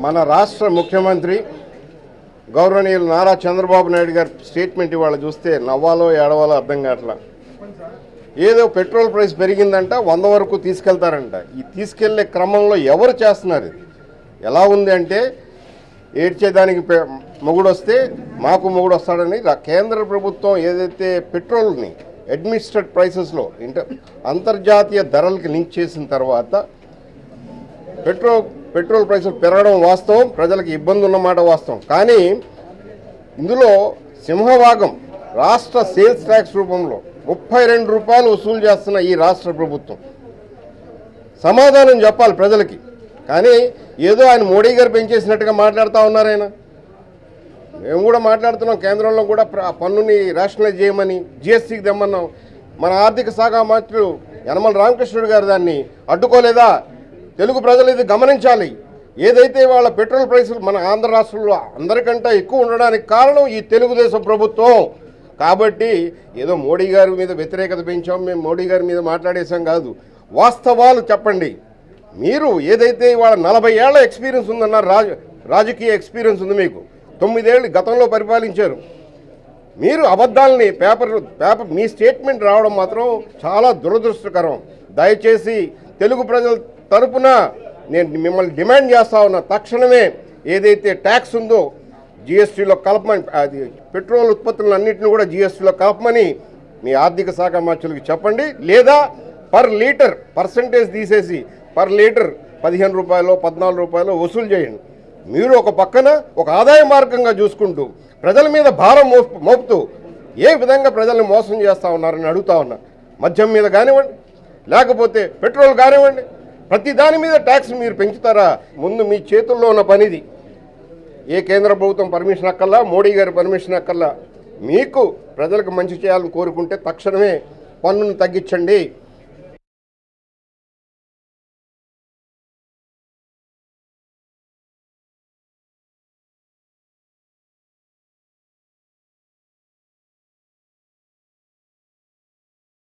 మన రాష్ట్ర ముఖ్యమంత్రి గౌరవనీయులు నారా చంద్రబాబు నాయుడు గారి స్టేట్మెంట్ ఇవాళ చూస్తే నవ్వాలో ఏడవాలో అర్థం కావట్లా. ఏదో పెట్రోల్ ప్రైస్ పెరిగిందంట వంద వరకు తీసుకెళ్తారంట. ఈ తీసుకెళ్ళే క్రమంలో ఎవరు చేస్తున్నారు ఇది? ఎలా ఉంది అంటే ఏడ్చేదానికి పె- మొగుడు వస్తే మాకు మొగుడు వస్తాడని కేంద్ర ప్రభుత్వం ఏదైతే పెట్రోల్ని అడ్మినిస్ట్రేట్ ప్రైసెస్లో ఇంటర్ అంతర్జాతీయ ధరలకి లింక్ చేసిన తర్వాత పెట్రోల్ పెట్రోల్ ప్రైసులు పెరగడం వాస్తవం ప్రజలకు ఇబ్బంది ఉన్నమాట వాస్తవం. కానీ ఇందులో సింహభాగం రాష్ట్ర సేల్స్ ట్యాక్స్ రూపంలో ముప్పై రెండు రూపాయలు వసూలు చేస్తున్న ఈ రాష్ట్ర ప్రభుత్వం. సమాధానం చెప్పాలి ప్రజలకి. కానీ ఏదో ఆయన మోడీ గారు పెంచేసినట్టుగా మాట్లాడుతూ ఉన్నారు ఆయన. మేము కూడా మాట్లాడుతున్నాం కేంద్రంలో కూడా పన్నుని రేషనలైజ్ చేయమని జిఎస్టీకి తెమ్మన్నాం. మన ఆర్థిక శాఖ మంత్రులు యనమల రామకృష్ణుడు గారు దాన్ని అడ్డుకోలేదా? తెలుగు ప్రజలు ఇది గమనించాలి. ఏదైతే వాళ్ళ పెట్రోల్ ప్రైసులు మన ఆంధ్ర రాష్ట్రంలో అందరికంటే ఎక్కువ ఉండడానికి కారణం ఈ తెలుగుదేశం ప్రభుత్వం. కాబట్టి ఏదో మోడీ గారి మీద వ్యతిరేకత పెంచాం మేము మోడీ గారి మీద మాట్లాడేసాం కాదు. వాస్తవాలు చెప్పండి. మీరు ఏదైతే ఇవాళ నలభై ఏళ్ళ ఎక్స్పీరియన్స్ ఉందన్నారు రాజ రాజకీయ ఎక్స్పీరియన్స్ ఉంది మీకు. తొమ్మిదేళ్ళు గతంలో పరిపాలించారు. మీరు అబద్ధాలని పేపర్ పేపర్ మీ స్టేట్మెంట్ రావడం మాత్రం చాలా దురదృష్టకరం. దయచేసి తెలుగు ప్రజలు తరపున నేను మిమ్మల్ని డిమాండ్ చేస్తా ఉన్న తక్షణమే ఏదైతే ట్యాక్స్ ఉందో జిఎస్టీలో కలపమని అది పెట్రోల్ ఉత్పత్తులన్నింటినీ కూడా జిఎస్టీలో కలపమని మీ ఆర్థిక శాఖ మంత్రులకు చెప్పండి. లేదా పర్ లీటర్ పర్సంటేజ్ తీసేసి పర్ లీటర్ పదిహేను రూపాయలు పద్నాలుగు రూపాయలు వసూలు చేయండి. మీరు ఒక పక్కన ఒక ఆదాయ మార్గంగా చూసుకుంటూ ప్రజల మీద భారం మోపు మోపుతూ ఏ విధంగా ప్రజల్ని మోసం చేస్తూ ఉన్నారని అడుగుతా ఉన్నా. మద్యం మీద కానివ్వండి లేకపోతే పెట్రోల్ కానివ్వండి ప్రతి దాని మీద ట్యాక్స్ మీరు పెంచుతారా? ముందు మీ చేతుల్లో ఉన్న పనిది. ఏ కేంద్ర ప్రభుత్వం పర్మిషన్ అక్కర్లా? మోడీ గారి పర్మిషన్ అక్కర్లా? మీకు ప్రజలకు మంచి చేయాలని కోరుకుంటే తక్షణమే పన్నును తగ్గించండి.